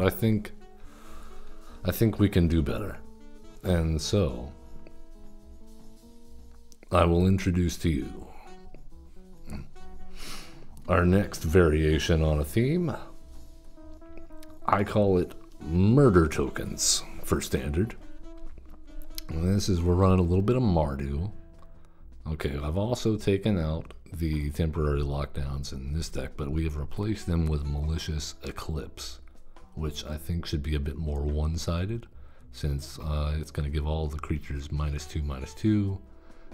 I think I think we can do better. And so I will introduce to you our next variation on a theme. I call it murder tokens for standard. And this is we're running a little bit of Mardu. Okay, I've also taken out the temporary lockdowns in this deck, but we have replaced them with malicious eclipse, which I think should be a bit more one-sided, since uh, it's going to give all the creatures minus two, minus two,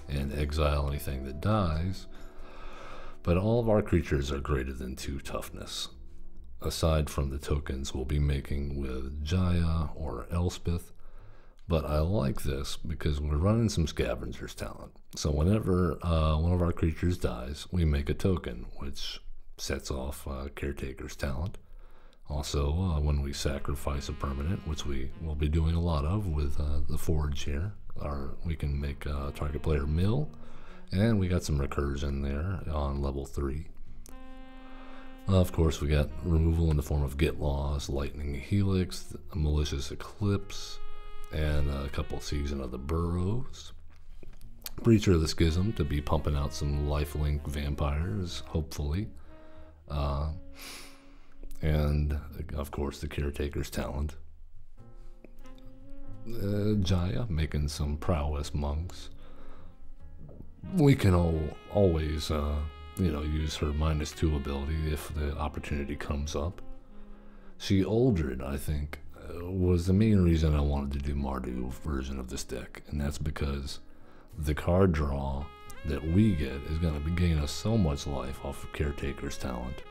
and exile anything that dies. But all of our creatures are greater than two toughness, aside from the tokens we'll be making with Jaya or Elspeth. But I like this because we're running some Scavenger's talent. So whenever uh, one of our creatures dies, we make a token, which sets off uh, Caretaker's talent. Also, uh, when we sacrifice a permanent, which we will be doing a lot of with uh, the Forge here, our, we can make uh, target player mill, and we got some recursion there on level 3. of course, we got removal in the form of Get Lost, Lightning Helix, Malicious Eclipse, and a couple Season of the Burrows. Preacher of the Schism to be pumping out some lifelink vampires, hopefully. Uh, and of course, the Caretaker's talent. Uh, Jaya making some prowess monks. We can all, always, uh, you know, use her minus two ability if the opportunity comes up. Sheoldred, I think, uh, was the main reason I wanted to do Mardu version of this deck, and that's because the card draw that we get is going to gain us so much life off of Caretaker's talent.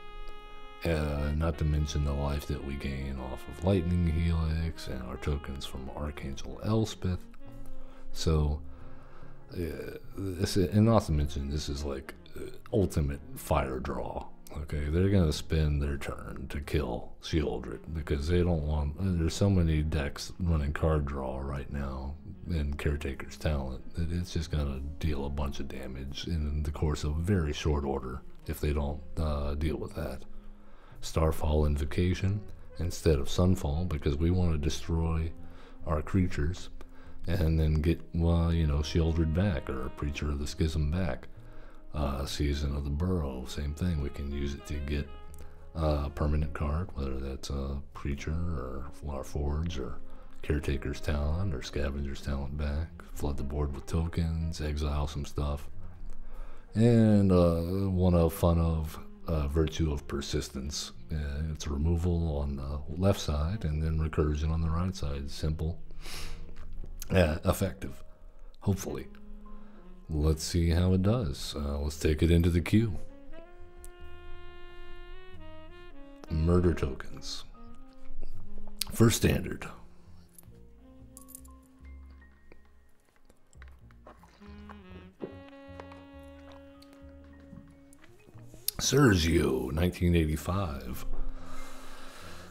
Uh, not to mention the life that we gain off of Lightning Helix and our tokens from Archangel Elspeth. So, uh, this, and not to mention, this is like uh, ultimate fire draw. Okay, they're gonna spend their turn to kill Sheoldred because they don't want. There's so many decks running card draw right now in Caretaker's Talent that it's just gonna deal a bunch of damage in the course of very short order if they don't uh, deal with that. Starfall Invocation instead of Sunfall because we want to destroy our creatures and then get, well, you know, Sheoldred back or Preacher of the Schism back. Uh, Season of the Burrow, same thing. We can use it to get a permanent card, whether that's a Preacher or our Forge or Caretaker's Talent or Scavenger's Talent back. Flood the board with tokens, exile some stuff. And uh, one of fun of uh, virtue of persistence. Uh, it's removal on the left side and then recursion on the right side. Simple, uh, effective, hopefully. Let's see how it does. Uh, let's take it into the queue. Murder tokens. First standard. Sergio, 1985,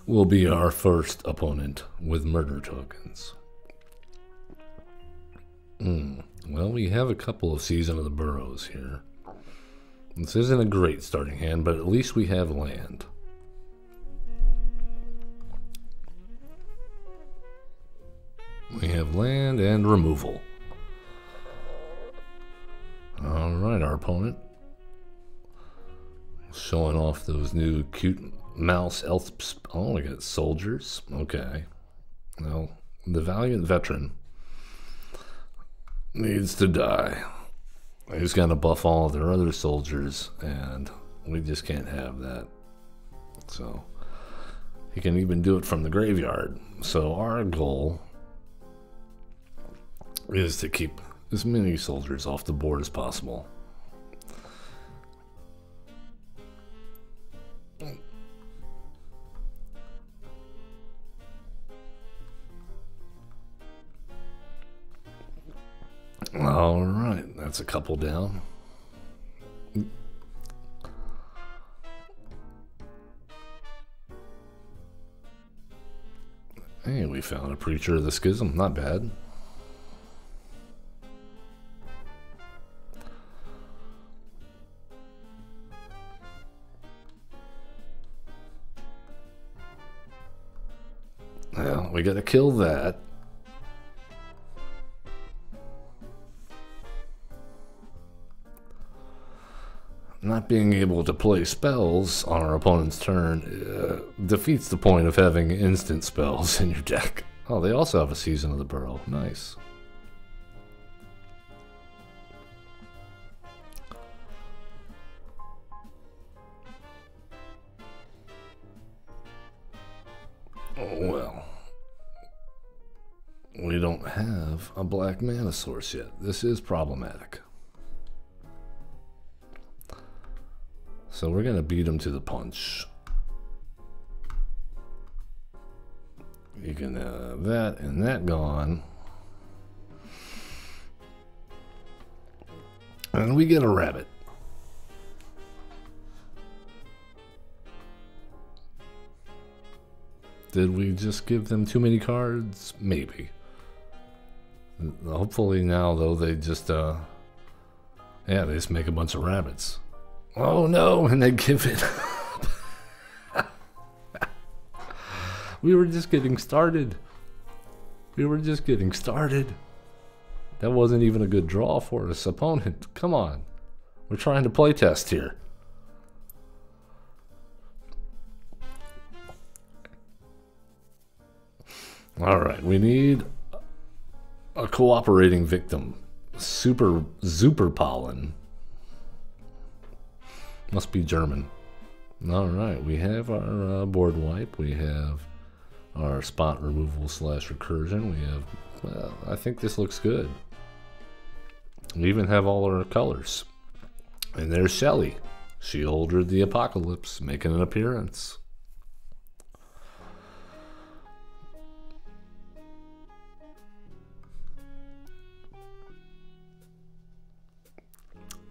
will be our first opponent with murder tokens. Mm. Well, we have a couple of Season of the Burrows here. This isn't a great starting hand, but at least we have land. We have land and removal. All right, our opponent showing off those new cute mouse elves. Oh, I got soldiers. Okay. Well, the valiant veteran needs to die. He's going to buff all of their other soldiers, and we just can't have that. So, he can even do it from the graveyard. So, our goal is to keep as many soldiers off the board as possible. All right, that's a couple down. Hey, we found a preacher of the schism. Not bad. Well, we gotta kill that. Not being able to play spells on our opponent's turn uh, defeats the point of having instant spells in your deck. Oh, they also have a Season of the Burrow. Nice. Well, we don't have a black mana source yet. This is problematic. So we're going to beat him to the punch. You can have that and that gone. And we get a rabbit. Did we just give them too many cards? Maybe. Hopefully now, though, they just, uh... Yeah, they just make a bunch of rabbits. Oh no, and they give it up. we were just getting started. We were just getting started. That wasn't even a good draw for us opponent. Come on. We're trying to play test here. All right, we need a cooperating victim. Super Super Pollen. Must be German. All right, we have our uh, board wipe. We have our spot removal slash recursion. We have, well, I think this looks good. We even have all our colors. And there's Shelly. Sheoldred the Apocalypse making an appearance.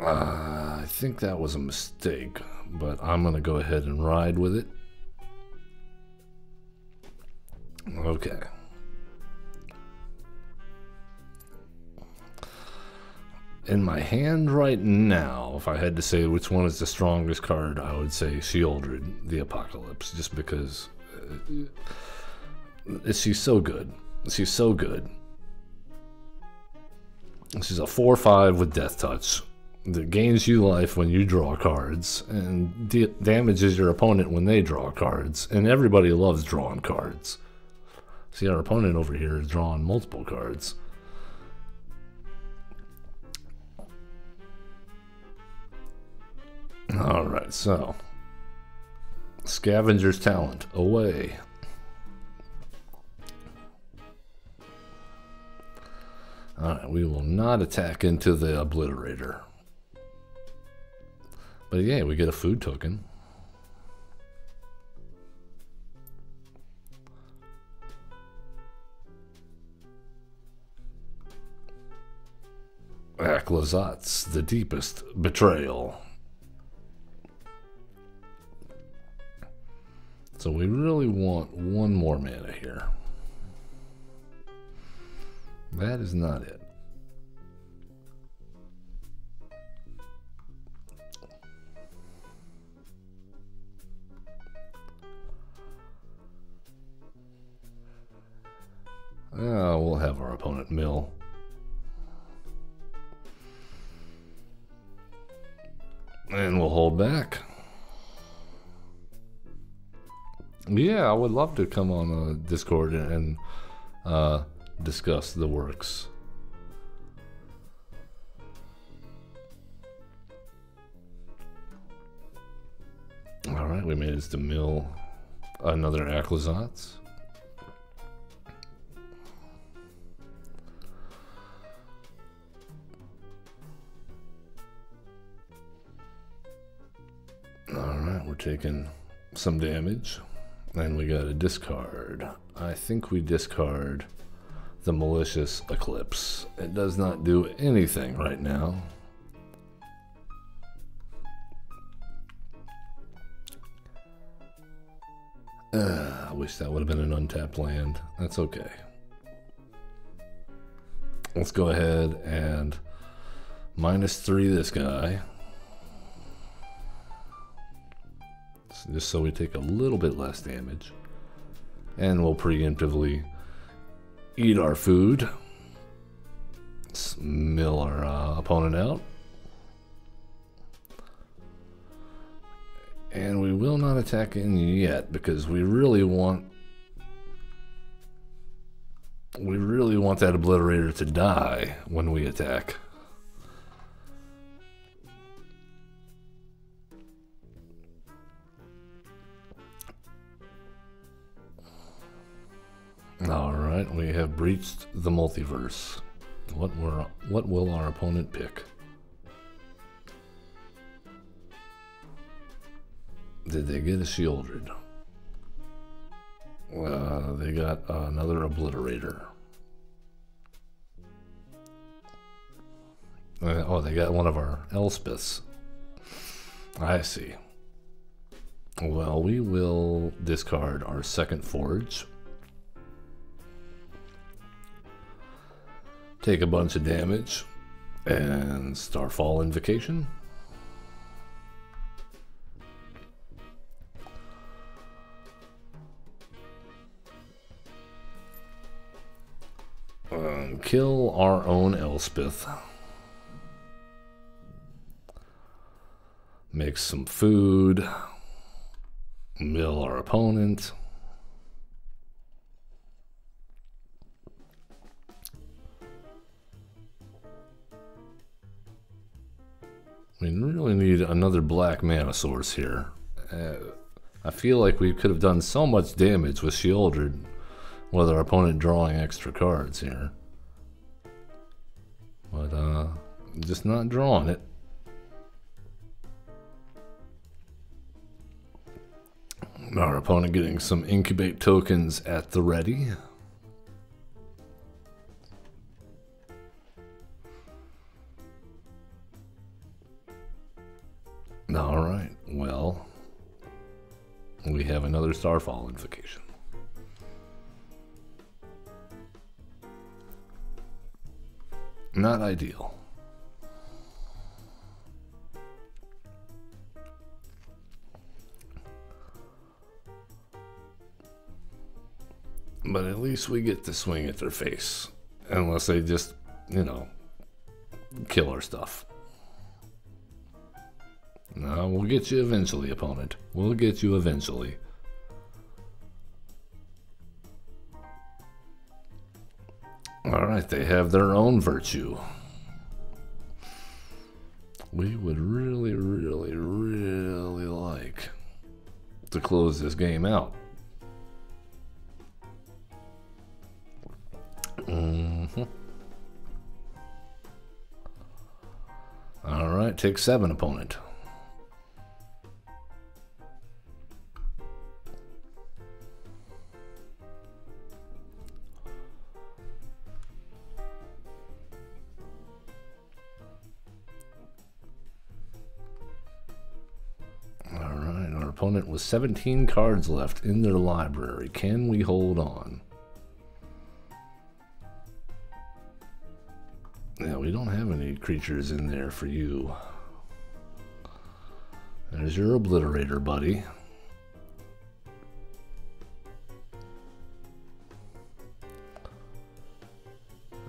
Uh, I think that was a mistake, but I'm going to go ahead and ride with it. Okay. In my hand right now, if I had to say which one is the strongest card, I would say Sheoldred, the Apocalypse, just because uh, she's so good. She's so good. She's a 4-5 with Death Touch that gains you life when you draw cards and damages your opponent when they draw cards. And everybody loves drawing cards. See, our opponent over here is drawing multiple cards. Alright, so. Scavenger's Talent, away. Alright, we will not attack into the Obliterator. But yeah, we get a food token. Aclazotz, the deepest betrayal. So we really want one more mana here. That is not it. Would love to come on a Discord and uh, discuss the works. All right, we managed to mill another Aclazotz. All right, we're taking some damage. And we got a discard. I think we discard the Malicious Eclipse. It does not do anything right now. Uh, I wish that would have been an untapped land. That's okay. Let's go ahead and minus three this guy. Just so we take a little bit less damage. And we'll preemptively eat our food. Mill our uh, opponent out. And we will not attack in yet because we really want we really want that obliterator to die when we attack. All right, we have breached the multiverse. What were what will our opponent pick? Did they get a Sheoldred? Uh, they got another obliterator. Uh, oh, they got one of our Elspeths. I see. Well, we will discard our second forge. Take a bunch of damage. And Starfall Invocation. Um, kill our own Elspeth. Make some food. Mill our opponent. We really need another black mana source here. Uh, I feel like we could have done so much damage with Sheoldred with our opponent drawing extra cards here. But, uh, just not drawing it. Our opponent getting some incubate tokens at the ready. We have another Starfall invocation. Not ideal. But at least we get to swing at their face. Unless they just, you know, kill our stuff. No, we'll get you eventually, opponent. We'll get you eventually. Alright, they have their own virtue. We would really, really, really like to close this game out. Mm -hmm. All right, take seven, opponent. With 17 cards left in their library. Can we hold on? Yeah, we don't have any creatures in there for you. There's your obliterator, buddy.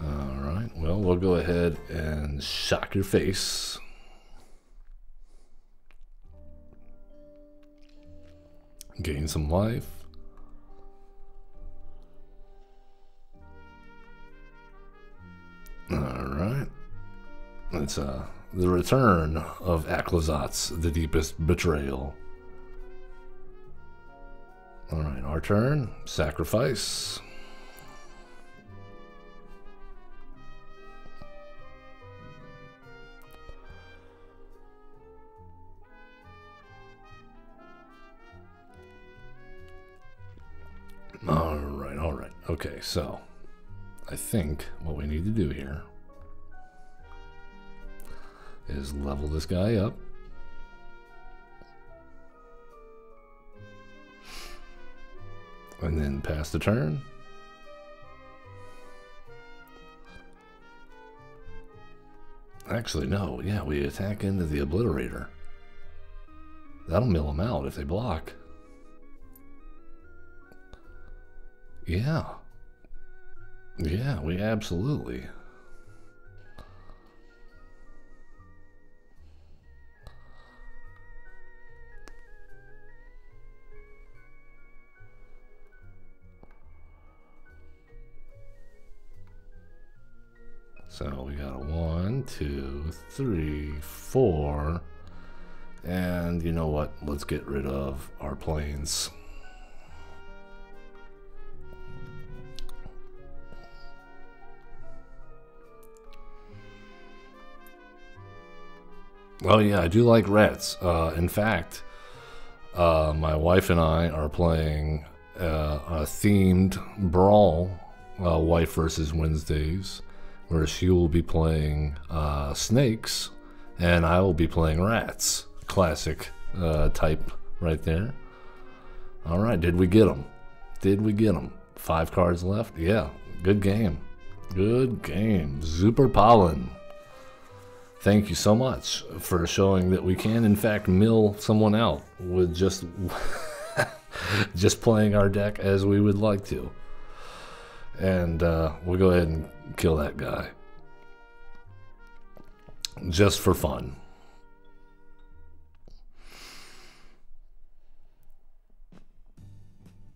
Alright, well, we'll go ahead and shock your face. Gain some life. Alright. It's uh, the return of Aclazotz, the deepest betrayal. Alright, our turn. Sacrifice. Okay, so I think what we need to do here is level this guy up. And then pass the turn. Actually, no. Yeah, we attack into the obliterator. That'll mill them out if they block. Yeah. Yeah, we absolutely. So we got a one, two, three, four. And you know what? Let's get rid of our plains. Oh yeah, I do like rats. Uh, in fact, uh, my wife and I are playing uh, a themed brawl, uh, Wife versus Wednesdays, where she will be playing uh, snakes and I will be playing rats. Classic uh, type right there. All right, did we get them? Did we get them? Five cards left. Yeah, good game. Good game. Super Pollen. Thank you so much for showing that we can, in fact, mill someone out with just just playing our deck as we would like to. And uh, we'll go ahead and kill that guy. Just for fun.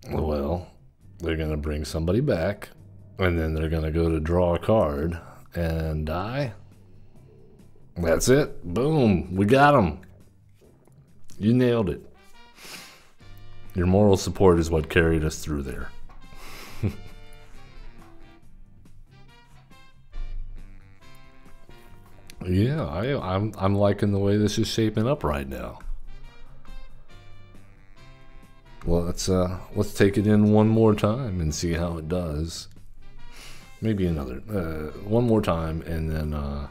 Well, they're to bring somebody back, and then they're to go to draw a card and die. That's it. Boom. We got him. You nailed it. Your moral support is what carried us through there. yeah, I, I'm I'm liking the way this is shaping up right now. Well, let's uh, let's take it in one more time and see how it does. Maybe another uh, one more time, and then uh,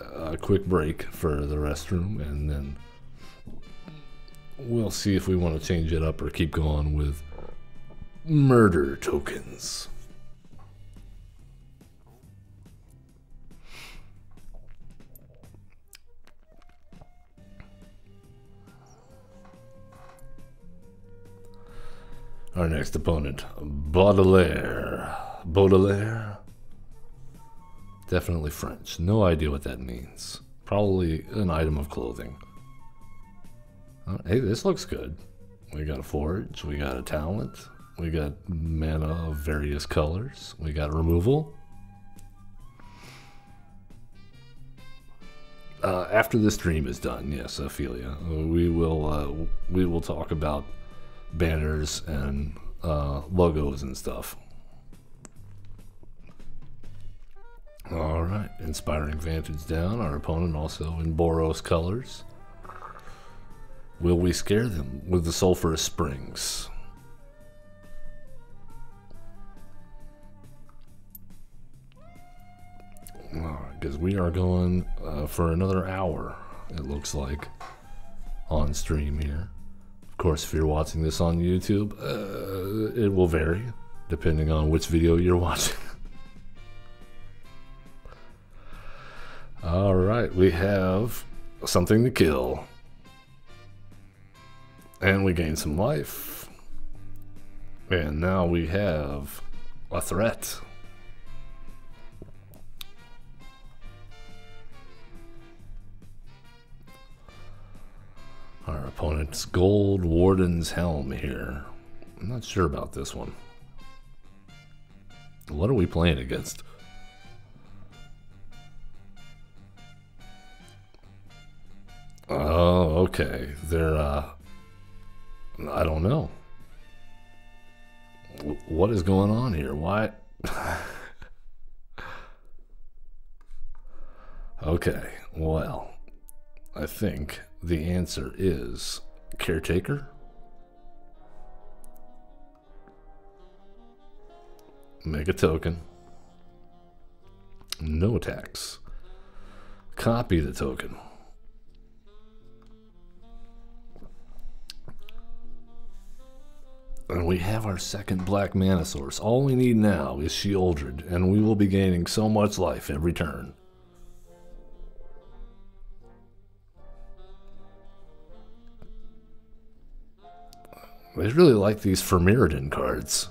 a quick break for the restroom, and then we'll see if we want to change it up or keep going with murder tokens. Our next opponent, Baudelaire. Baudelaire? Definitely French. No idea what that means. Probably an item of clothing. Uh, hey, this looks good. We got a forge, we got a talent, we got mana of various colors, we got removal. Uh, after this stream is done, yes, Ophelia, we will uh, we will talk about banners and uh, logos and stuff. All right, inspiring vantage down. Our opponent also in Boros colors. Will we scare them with the sulfurous springs? Because we are going uh, for another hour, it looks like, on stream here. Of course, if you're watching this on YouTube, uh, it will vary depending on which video you're watching. All right, we have something to kill. And we gain some life. And now we have a threat. Our opponent's Gold Warden's Helm here. I'm not sure about this one. What are we playing against? Oh, okay. They're, uh, I don't know. What is going on here? Why? okay, well, I think the answer is caretaker. Make a token. No attacks. Copy the token. and we have our second black mana source. All we need now is Sheoldred, and we will be gaining so much life every turn. I really like these For Mirrodin cards.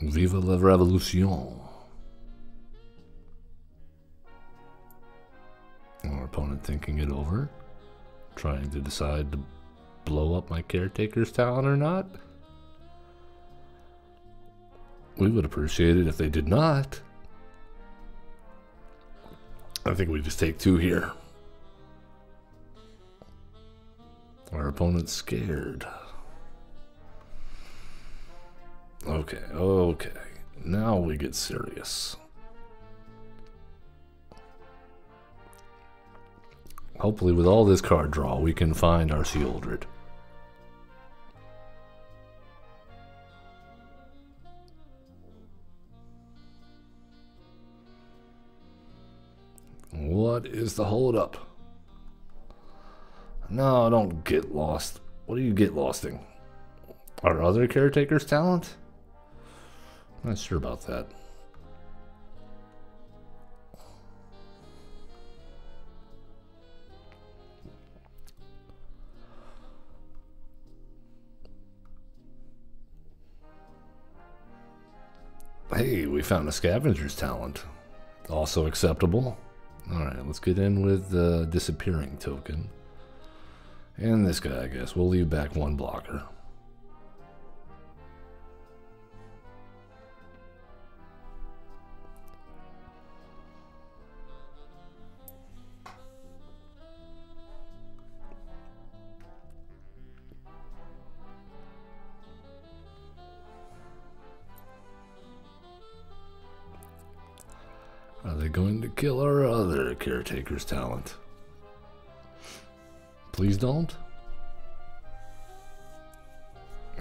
Viva la Revolution. Our opponent thinking it over, trying to decide to blow up my caretaker's talent or not. We would appreciate it if they did not. I think we just take two here. Our opponent's scared. Okay, okay. Now we get serious. Hopefully with all this card draw, we can find our Sheoldred. What is the holdup? No, don't get lost. What do you get losting? Our other caretaker's talent? Not sure about that. Hey, we found a scavenger's talent. Also acceptable. Alright, let's get in with the disappearing token. And this guy, I guess. We'll leave back one blocker. Caretaker's talent? Please don't.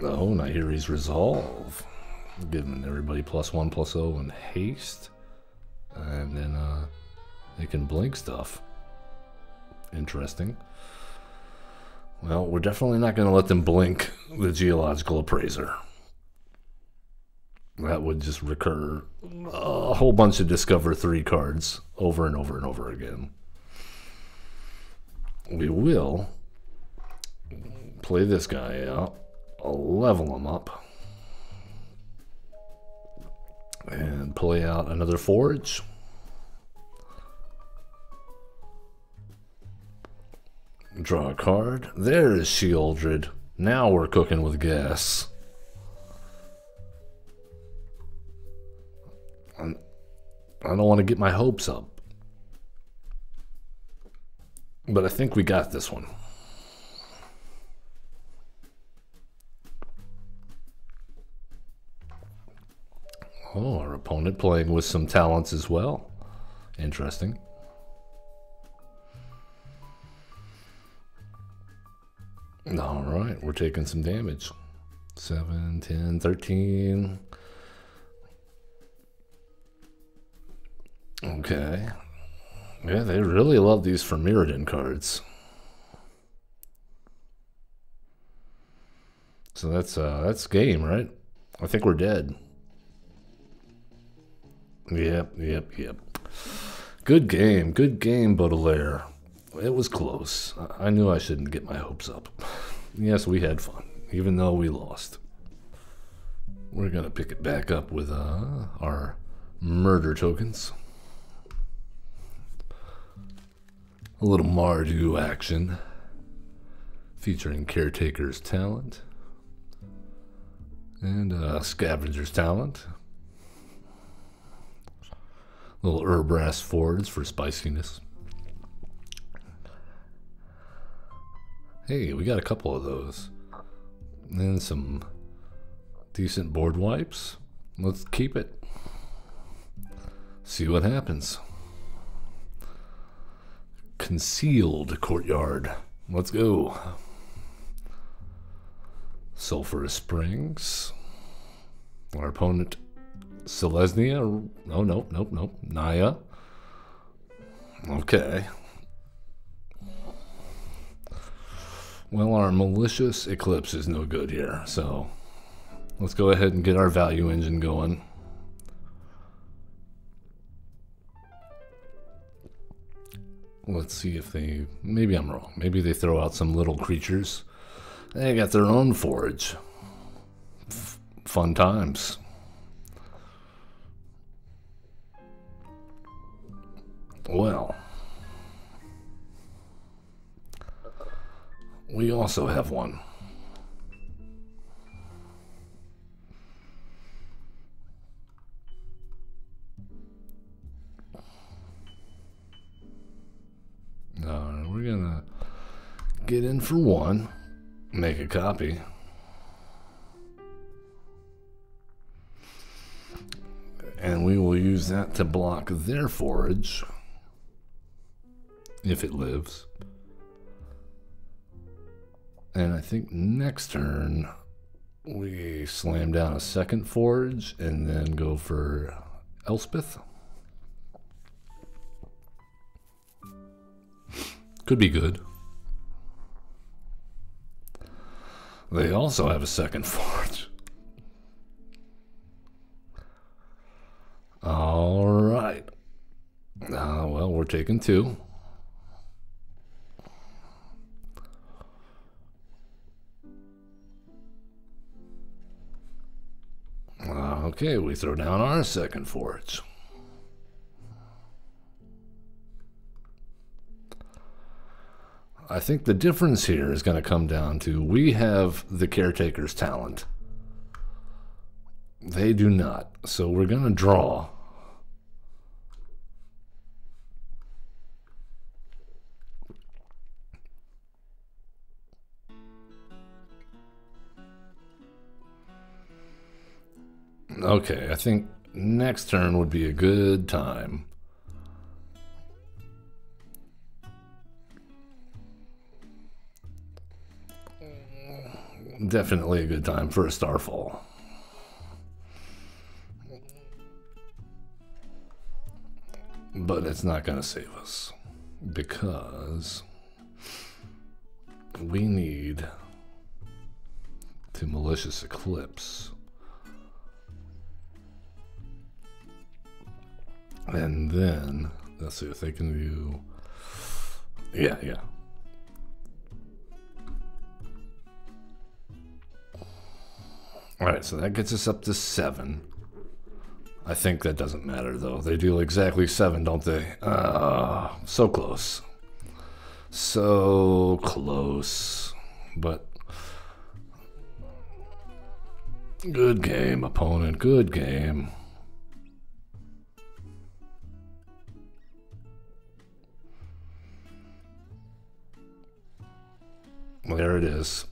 Oh, Nahiri's Resolve. Giving everybody plus one, plus O, and haste. And then uh, they can blink stuff. Interesting. Well, we're definitely not going to let them blink the Geological Appraiser. That would just recur a whole bunch of Discover 3 cards over and over and over again we will play this guy out. Level him up. And play out another forge. Draw a card. There is Sheoldred. Now we're cooking with gas. I'm, I don't want to get my hopes up. But I think we got this one. Oh, our opponent playing with some talents as well. Interesting. All right, we're taking some damage. 7, 10, 13. Okay. Yeah, they really love these for Mirrodin cards. So that's uh that's game, right? I think we're dead. Yep, yep, yep. Good game, good game, Baudelaire. It was close. I knew I shouldn't get my hopes up. yes, we had fun, even though we lost. We're gonna pick it back up with uh, our murder tokens. A little Mardu action featuring Caretaker's talent and uh, Scavenger's talent. Little Urabrask's Forge for spiciness. Hey, we got a couple of those. And some decent board wipes. Let's keep it. See what happens concealed courtyard. Let's go. Sulphurous Springs. Our opponent, Selesnya. Oh, no, nope, nope. Naya. Okay. Well, our malicious eclipse is no good here, so let's go ahead and get our value engine going. Let's see if they. Maybe I'm wrong. Maybe they throw out some little creatures. They got their own forage. F fun times. Well. We also have one. We're gonna get in for one, make a copy. And we will use that to block their forage if it lives. And I think next turn we slam down a second forge and then go for Elspeth. Could be good. They also have a second forge. All right. Uh, well, we're taking two. Uh, okay, we throw down our second forge. I think the difference here is going to come down to we have the caretaker's talent. They do not. So we're going to draw. Okay, I think next turn would be a good time. Definitely a good time for a starfall. But it's not going to save us because we need to malicious eclipse. And then, let's see if they can do. Yeah, yeah. All right, so that gets us up to seven. I think that doesn't matter though. They deal exactly seven, don't they? Ah, uh, so close. So close. But good game, opponent. Good game. There it is.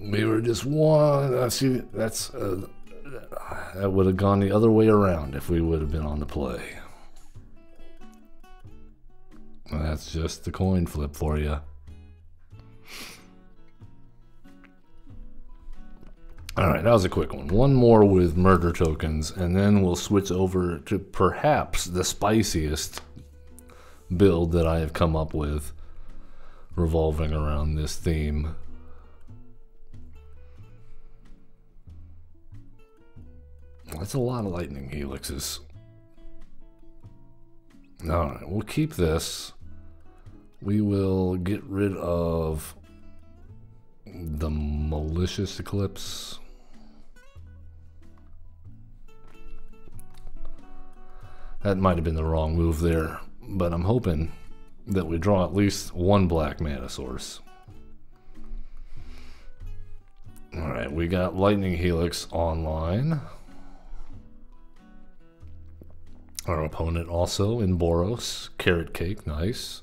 We were just one. Uh, see, that's uh, that would have gone the other way around if we would have been on the play. That's just the coin flip for you. All right, that was a quick one. One more with murder tokens, and then we'll switch over to perhaps the spiciest build that I have come up with revolving around this theme. That's a lot of lightning helixes. Alright, we'll keep this. We will get rid of the malicious eclipse. That might have been the wrong move there, but I'm hoping that we draw at least one black mana source. Alright, we got Lightning Helix online. Our opponent also in Boros. Carrot cake, nice.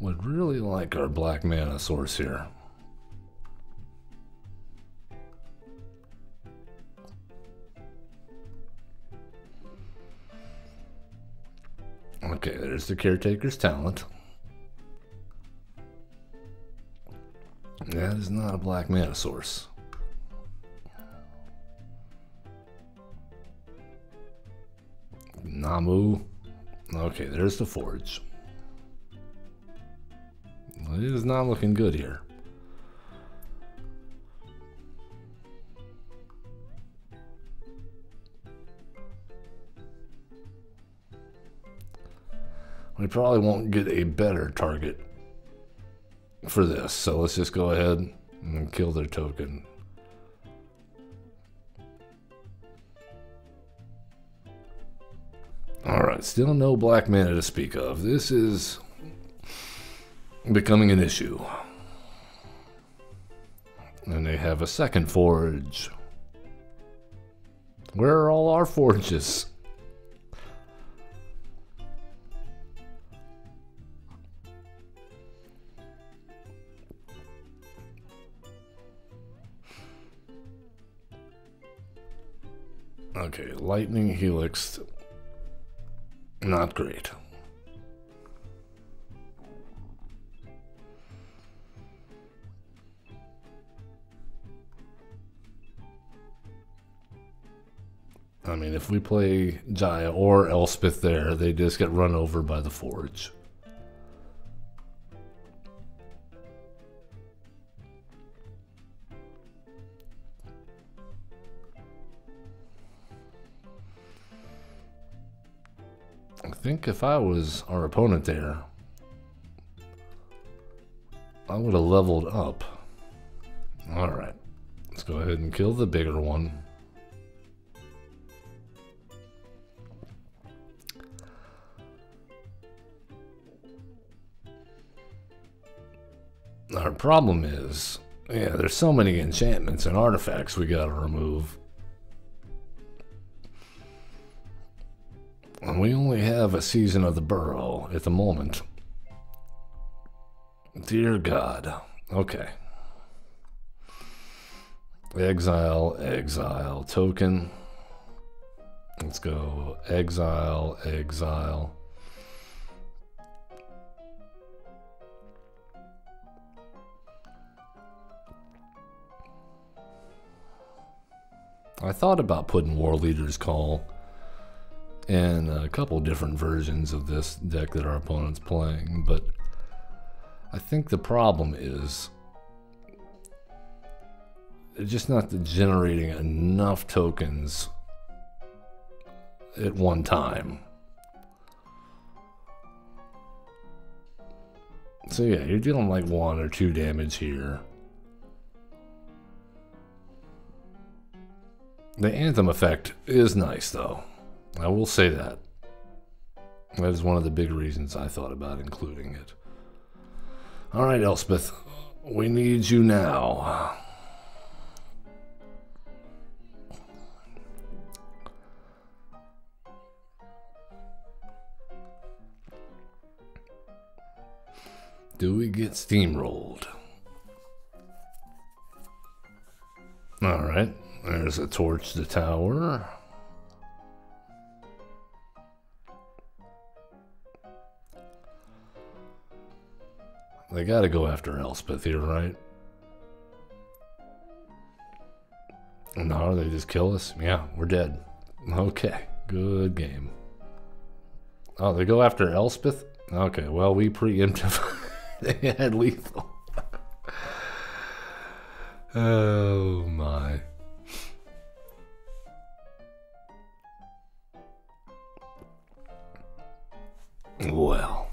Would really like our black mana source here. Okay, there's the caretaker's talent. That is not a black mana source. Namu. Okay, there's the forge. It is not looking good here. We probably won't get a better target for this, so let's just go ahead and kill their token. Alright, still no black mana to speak of. This is becoming an issue. And they have a second forge. Where are all our forges? Okay, Lightning Helix. Not great. I mean, if we play Jaya or Elspeth there, they just get run over by the Forge. Think if I was our opponent there, I would have leveled up. Alright, let's go ahead and kill the bigger one. Our problem is, yeah, there's so many enchantments and artifacts we gotta remove. Mm-hmm. we only have a season of the burrow at the moment. Dear God. Okay. Exile, exile, token. Let's go exile, exile. I thought about putting Warleader's Call in a couple different versions of this deck that our opponent's playing, but I think the problem is just not generating enough tokens at one time. So yeah, you're dealing like one or two damage here. The Anthem effect is nice, though. I will say that. That is one of the big reasons I thought about including it. All right, Elspeth, we need you now. Do we get steamrolled? All right. There's a torch the tower. They gotta go after Elspeth here, right? No, they just kill us? Yeah, we're dead. Okay, good game. Oh, they go after Elspeth? Okay, well, we preemptive. they had lethal. oh, my. Well.